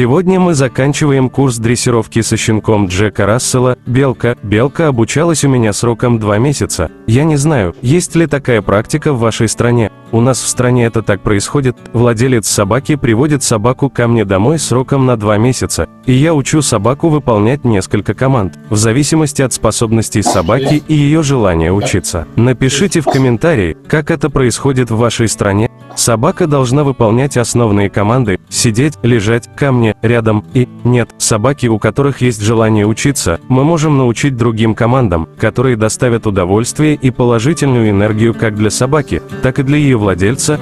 Сегодня мы заканчиваем курс дрессировки со щенком Джека Рассела «Белка». Белка обучалась у меня сроком 2 месяца. Я не знаю, есть ли такая практика в вашей стране. У нас в стране это так происходит. Владелец собаки приводит собаку ко мне домой сроком на 2 месяца. И я учу собаку выполнять несколько команд, в зависимости от способностей собаки и ее желания учиться. Напишите в комментарии, как это происходит в вашей стране. Собака должна выполнять основные команды «сидеть», «лежать», «ко мне», «рядом» и «нет». Собаки, у которых есть желание учиться, мы можем научить другим командам, которые доставят удовольствие и положительную энергию как для собаки, так и для ее владельца.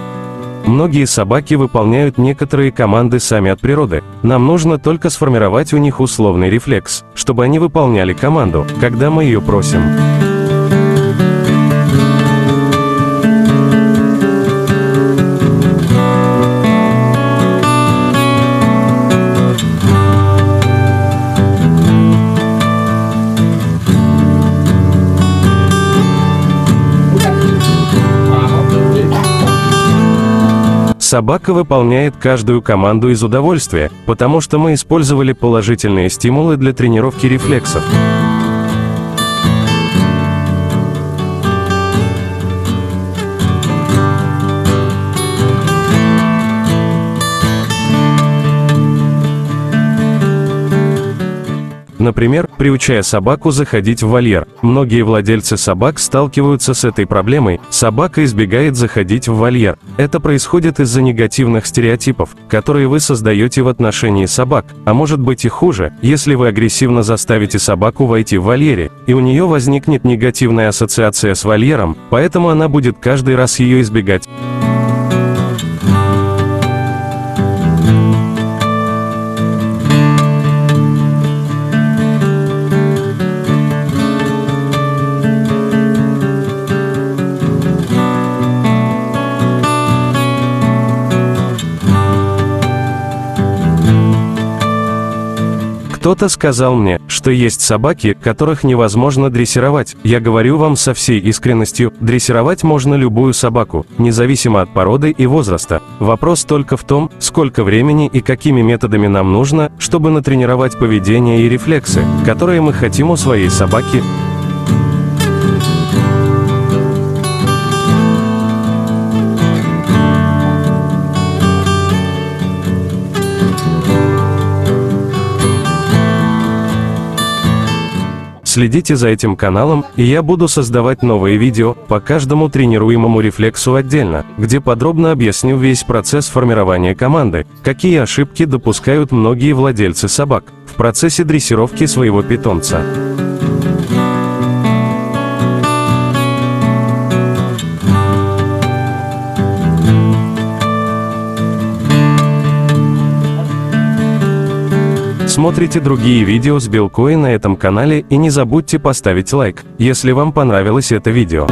Многие собаки выполняют некоторые команды сами от природы. Нам нужно только сформировать у них условный рефлекс, чтобы они выполняли команду, когда мы ее просим. Собака выполняет каждую команду из удовольствия, потому что мы использовали положительные стимулы для тренировки рефлексов. Например, приучая собаку заходить в вольер. Многие владельцы собак сталкиваются с этой проблемой, собака избегает заходить в вольер. Это происходит из-за негативных стереотипов, которые вы создаете в отношении собак, а может быть и хуже, если вы агрессивно заставите собаку войти в вольере, и у нее возникнет негативная ассоциация с вольером, поэтому она будет каждый раз ее избегать. Кто-то сказал мне, что есть собаки, которых невозможно дрессировать. Я говорю вам со всей искренностью, дрессировать можно любую собаку, независимо от породы и возраста. Вопрос только в том, сколько времени и какими методами нам нужно, чтобы натренировать поведение и рефлексы, которые мы хотим у своей собаки. Следите за этим каналом, и я буду создавать новые видео по каждому тренируемому рефлексу отдельно, где подробно объясню весь процесс формирования команды, какие ошибки допускают многие владельцы собак в процессе дрессировки своего питомца. Смотрите другие видео с Белкой на этом канале и не забудьте поставить лайк, если вам понравилось это видео.